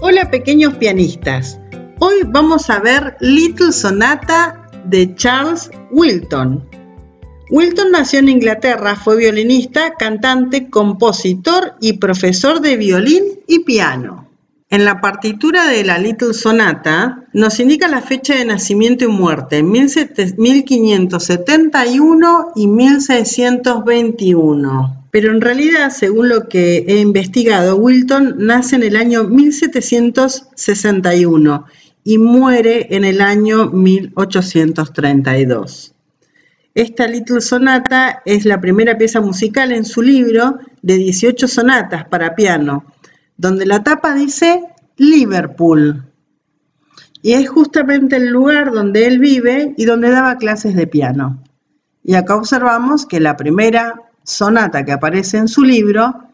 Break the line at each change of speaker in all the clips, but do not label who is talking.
Hola pequeños pianistas. Hoy vamos a ver Little Sonata de Charles Wilton. Wilton nació en Inglaterra, fue violinista, cantante, compositor y profesor de violín y piano. En la partitura de la Little Sonata nos indica la fecha de nacimiento y muerte, 1571 y 1621 pero en realidad, según lo que he investigado, Wilton nace en el año 1761 y muere en el año 1832. Esta Little Sonata es la primera pieza musical en su libro de 18 sonatas para piano, donde la tapa dice Liverpool. Y es justamente el lugar donde él vive y donde daba clases de piano. Y acá observamos que la primera sonata que aparece en su libro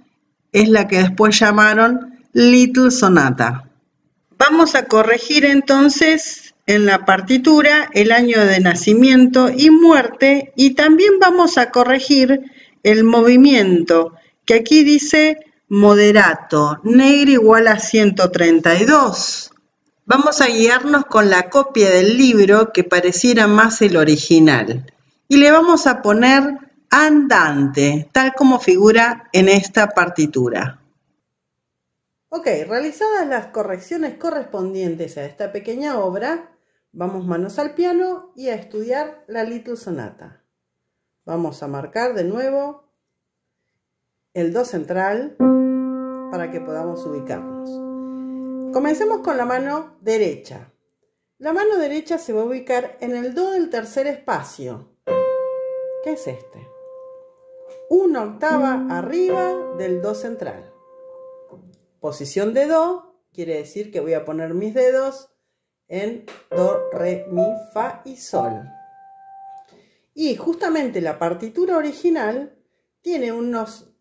es la que después llamaron Little Sonata. Vamos a corregir entonces en la partitura el año de nacimiento y muerte y también vamos a corregir el movimiento que aquí dice moderato, negro igual a 132. Vamos a guiarnos con la copia del libro que pareciera más el original y le vamos a poner andante, tal como figura en esta partitura.
Ok, realizadas las correcciones correspondientes a esta pequeña obra, vamos manos al piano y a estudiar la Little Sonata. Vamos a marcar de nuevo el Do central para que podamos ubicarnos. Comencemos con la mano derecha. La mano derecha se va a ubicar en el Do del tercer espacio, que es este una octava arriba del Do central. Posición de Do quiere decir que voy a poner mis dedos en Do, Re, Mi, Fa y Sol. Y justamente la partitura original tiene unos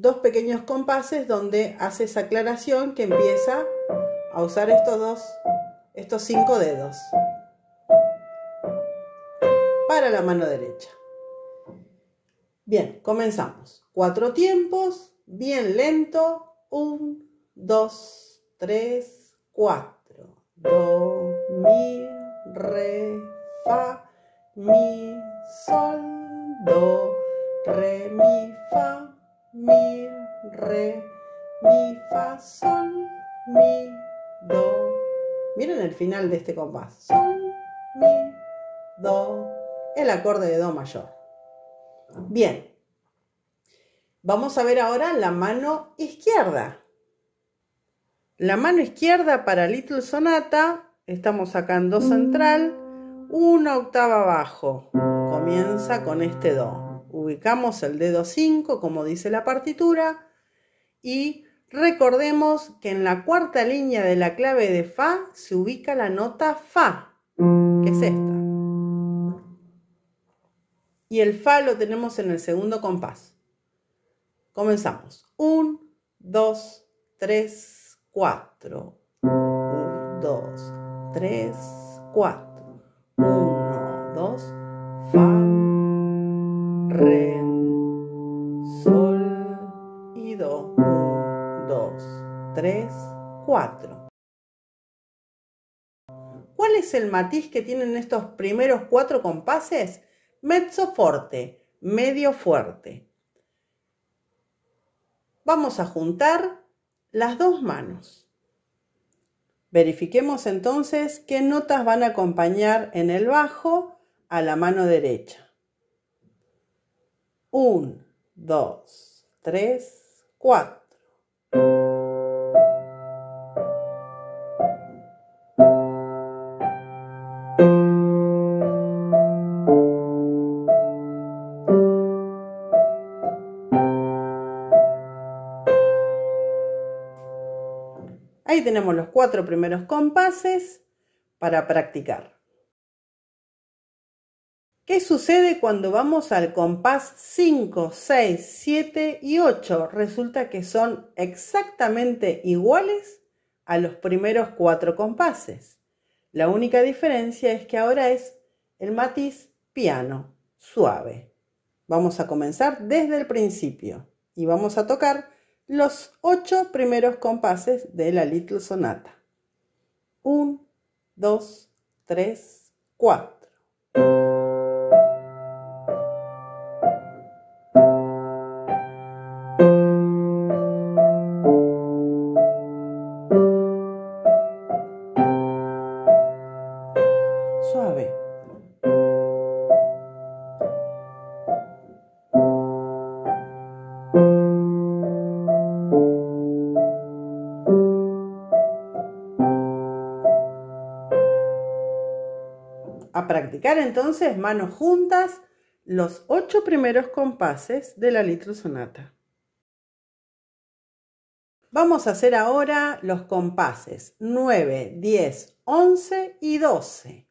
dos pequeños compases donde hace esa aclaración que empieza a usar estos dos, estos cinco dedos para la mano derecha. Bien, comenzamos. Cuatro tiempos, bien lento. Un, dos, tres, cuatro. Do, mi, re, fa, mi, sol, do, re, mi, fa, mi, re, mi, fa, sol, mi, do. Miren el final de este compás. Sol, mi, do. El acorde de do mayor. Bien. Vamos a ver ahora la mano izquierda. La mano izquierda para Little Sonata, estamos sacando central, una octava abajo. Comienza con este Do. Ubicamos el dedo 5, como dice la partitura, y recordemos que en la cuarta línea de la clave de Fa se ubica la nota Fa, que es esta y el Fa lo tenemos en el segundo compás. Comenzamos. 1, 2, 3, 4. 1, 2, 3, 4. 1, 2, Fa, 3, 4. ¿Cuál es el matiz que tienen estos primeros cuatro compases? mezzo forte, medio fuerte. Vamos a juntar las dos manos. Verifiquemos entonces qué notas van a acompañar en el bajo a la mano derecha. 1, 2, 3, 4. Tenemos los cuatro primeros compases para practicar. ¿Qué sucede cuando vamos al compás 5, 6, 7 y 8? Resulta que son exactamente iguales a los primeros cuatro compases. La única diferencia es que ahora es el matiz piano, suave. Vamos a comenzar desde el principio y vamos a tocar los ocho primeros compases de la Little Sonata. Un, dos, tres, cuatro. Practicar entonces manos juntas los ocho primeros compases de la Little Sonata. Vamos a hacer ahora los compases 9, 10, 11 y 12.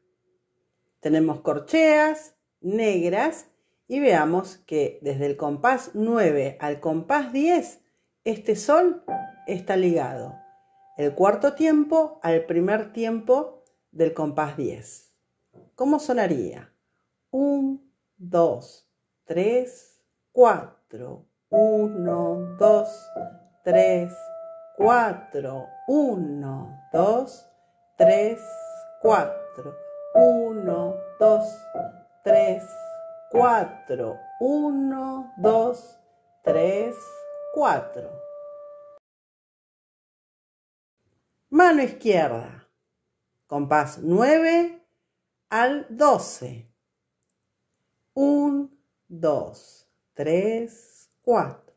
Tenemos corcheas negras y veamos que desde el compás 9 al compás 10, este sol está ligado. El cuarto tiempo al primer tiempo del compás 10. ¿Cómo sonaría? Un, dos, tres, cuatro. Uno, dos, tres, cuatro. Uno, dos, tres, cuatro. Uno, dos, tres, cuatro. Uno, dos, tres, cuatro. Mano izquierda. Compás 9 al 12. 1, 2, 3, 4.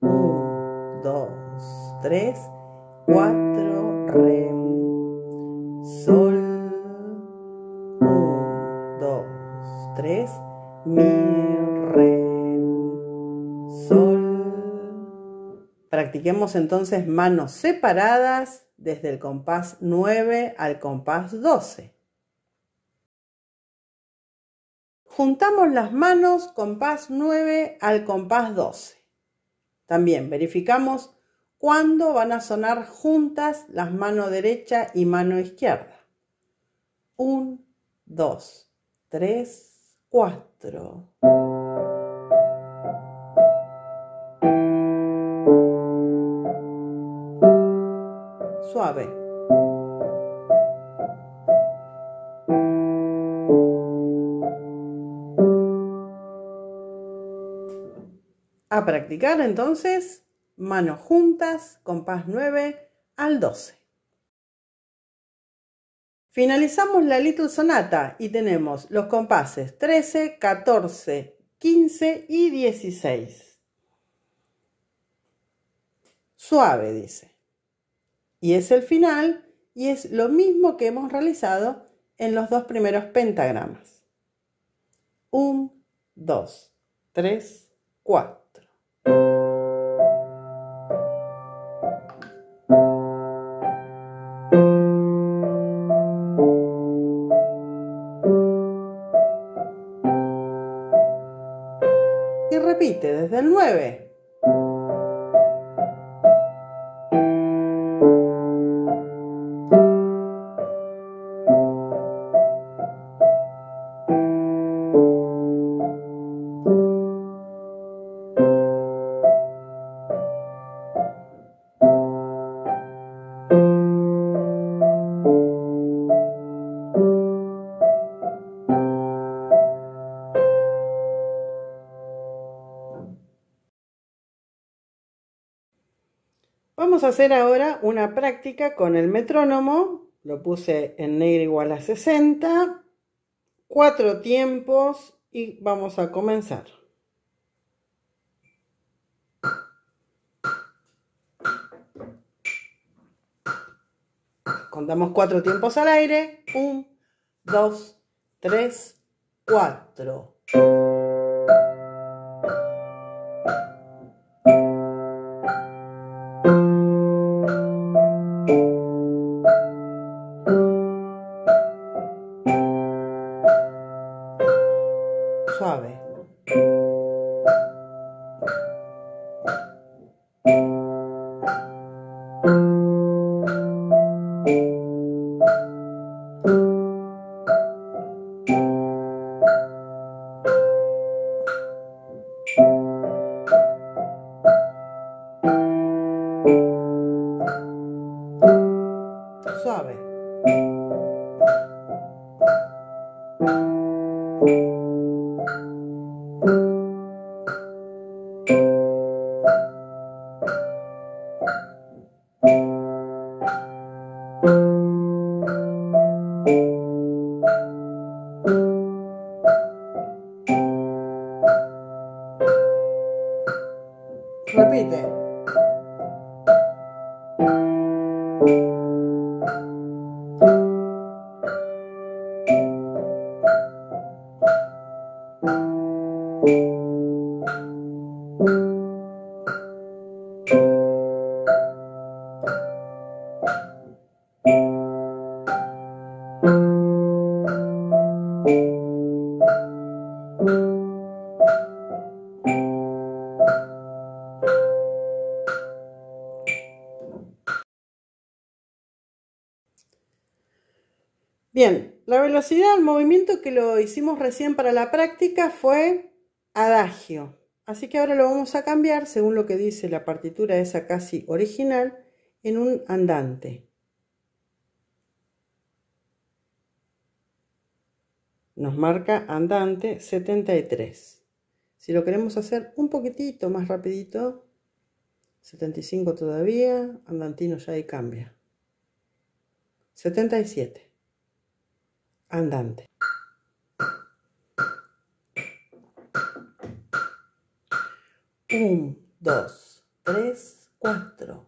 1, 2, 3, 4, re, sol. 1, 2, 3, mi, re, sol. Practiquemos entonces manos separadas desde el compás 9 al compás 12. Juntamos las manos compás 9 al compás 12. También verificamos cuándo van a sonar juntas las manos derecha y mano izquierda. 1, 2, 3, 4. Suave. Practicar entonces, manos juntas, compás 9 al 12. Finalizamos la Little Sonata y tenemos los compases 13, 14, 15 y 16. Suave, dice. Y es el final y es lo mismo que hemos realizado en los dos primeros pentagramas. 1, 2, 3, 4. 9. Vamos a hacer ahora una práctica con el metrónomo. Lo puse en negro igual a 60. Cuatro tiempos y vamos a comenzar. Contamos cuatro tiempos al aire. Un, dos, tres, cuatro. Del movimiento que lo hicimos recién para la práctica fue adagio. Así que ahora lo vamos a cambiar, según lo que dice la partitura esa casi original, en un andante. Nos marca andante 73. Si lo queremos hacer un poquitito más rapidito, 75 todavía, andantino ya ahí cambia. 77 andante. Un, dos, tres, cuatro.